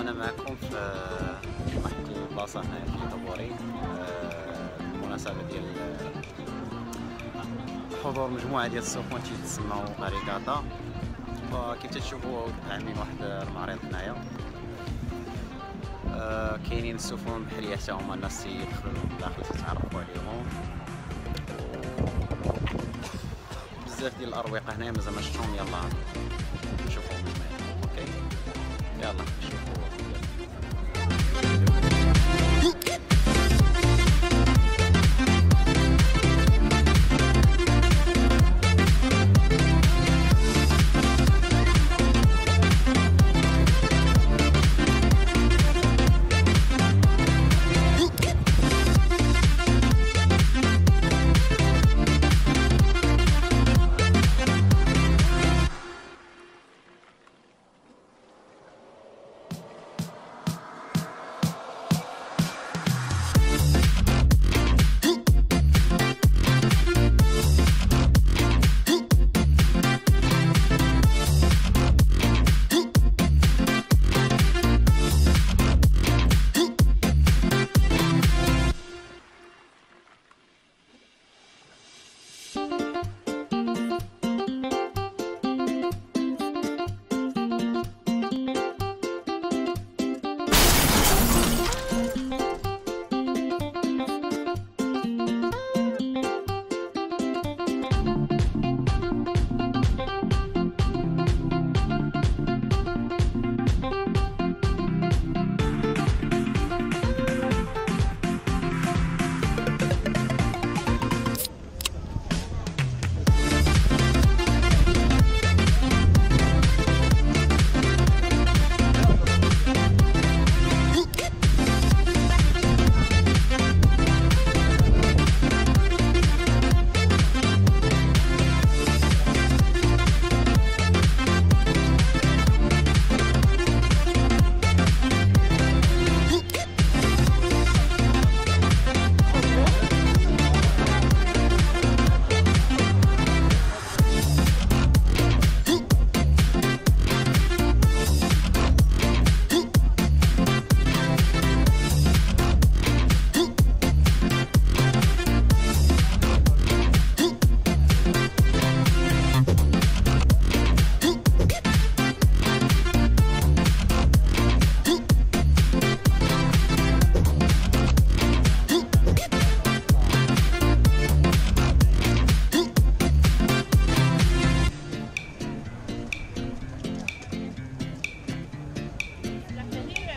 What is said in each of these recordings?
أنا معكم في واحد البلاصه هنا في طبوري المناسبة ديال حضور مجموعة ديال السفن تيتسموا ال regatta فكيف تشوفوا عاملين واحد المعرض هنايا. آه، كاينين السفن بحريه حتى هما الناس تيدخلوا لداخل تتعرفوا عليهم. بزاف ديال الأروقة هنايا مازال ما شفتهم. يلا. نشوفوهم OK inşallah.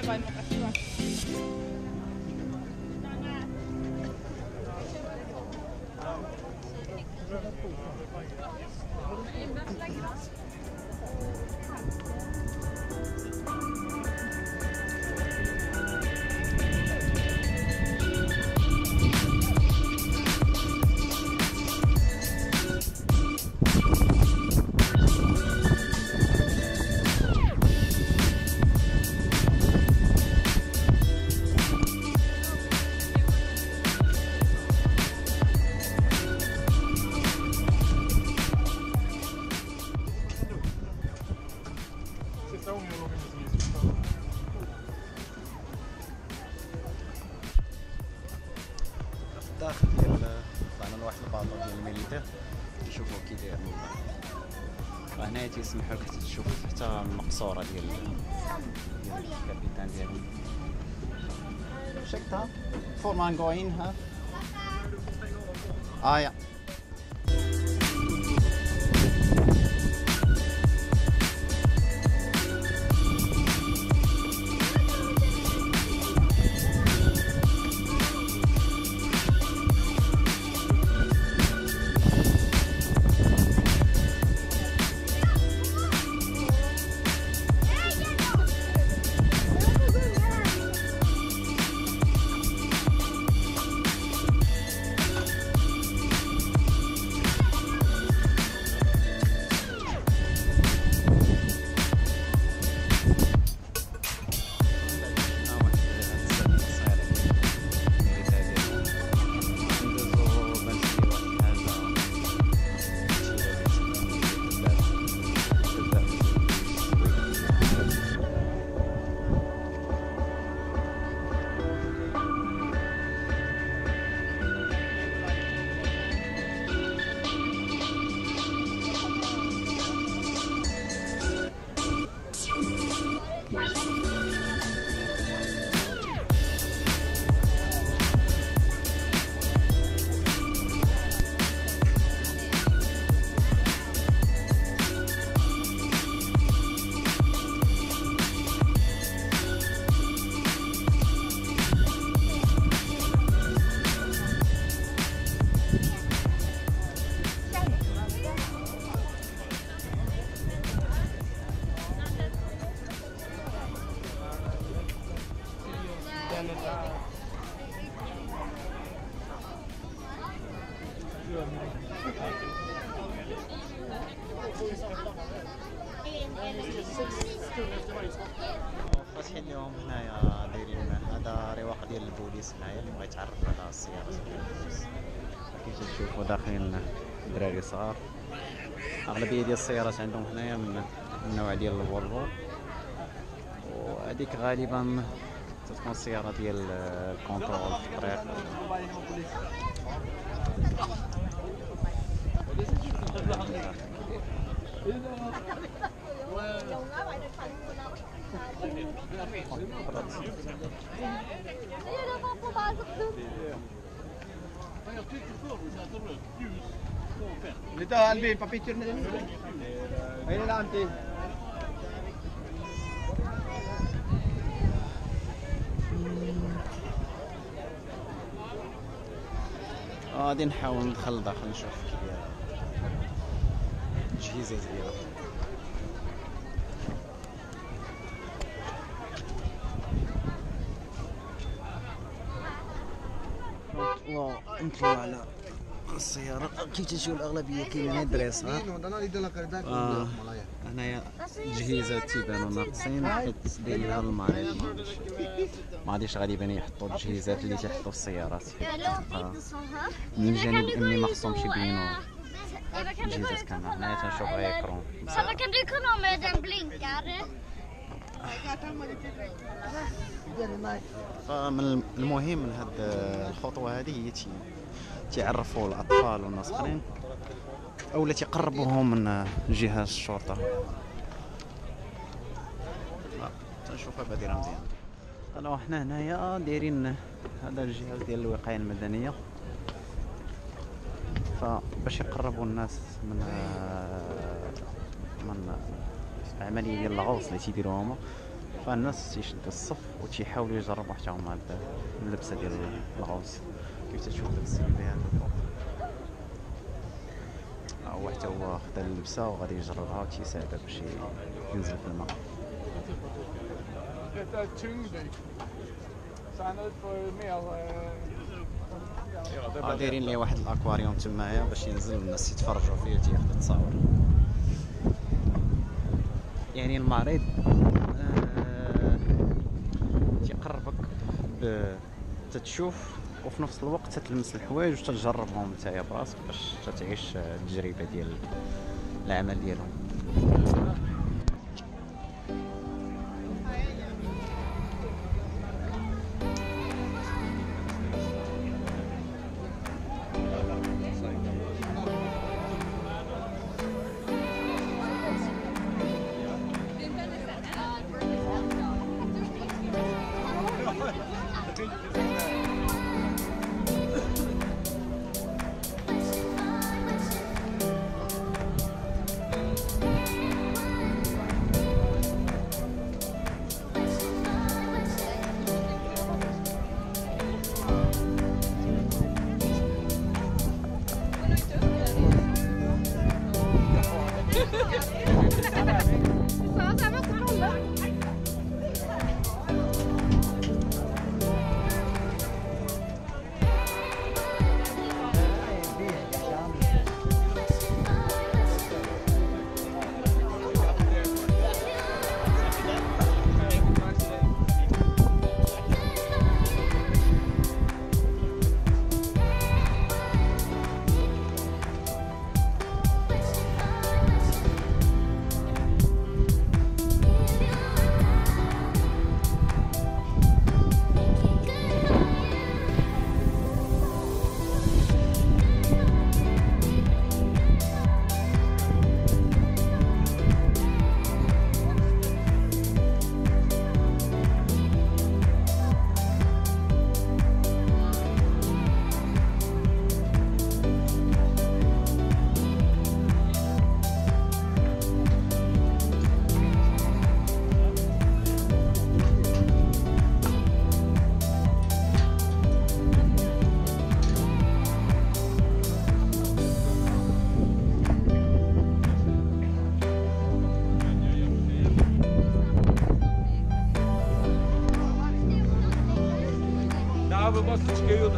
вами. Спасибо. هنايا تيسمحوا لك تشوف حتى المقصورة ديال ديال الكابيتان ديالهم. شكتها. فور مان جوين ها. آه يا. فاتحين دايرين هذا ديال البوليس اللي يتعرف على السيارات كيف تشوفوا داخلين دراري صغار أغلبية ديال السيارات عندهم هنايا من النوع ديال ال Volvo وهذيك غالبا تكون السياره ديال ال contrôle في الطريق Ayun na, auntie. غادي نحاول ندخل داخل نشوف التجهيزات ديالها نطلعوا على السيارة كيف تشوف الأغلبية كاينين هنا الدراري صغار آه، هنايا التجهيزات تيبانو ناقصين حيت دايرين هذا المريض ما غاديش غالبا يحطوا التجهيزات اللي تيحطوا في السيارات آه. من الجانب اني ما خصهمش يبينوا التجهيزات كاملة هنايا تنشوف غير ايكرون Pappa kan du kolla om den blinkar? المهم من هاد الخطوة هذه هي تي تيعرفوا الأطفال والناس آخرين أولا تيقربوهم من جهاز الشرطة. آه، تنشوفها بادرة مزيان ألو حنا هنايا دايرين هذا الجهاز ديال الوقاية المدنية. فباش يقربوا الناس من من العملية ديال الغوص اللي تيديروها هما فالناس تيشدوا الصف وتيحاولوا يجربوا حتى هما هاد اللبسة ديال الغوص. كيف تشوف داك السيد اللي هذا فوق هو حتى هو خدا اللبسة وغادي يجربها وتيساعدها باش ينزل في الماء. Detta är tyngddyk. Så han utför mer... دايرين ليه واحد الاكواريوم تمايا باش ينزل والناس يتفرجوا فيه وتياخذ التصاور يعني المريض آه، تيقربك تتشوف وفي نفس الوقت تتلمس الحوايج وتجربهم نتايا براسك باش تعيش التجربه ديال العمل ديالهم.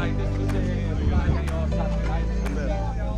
like this was a reality or something, right?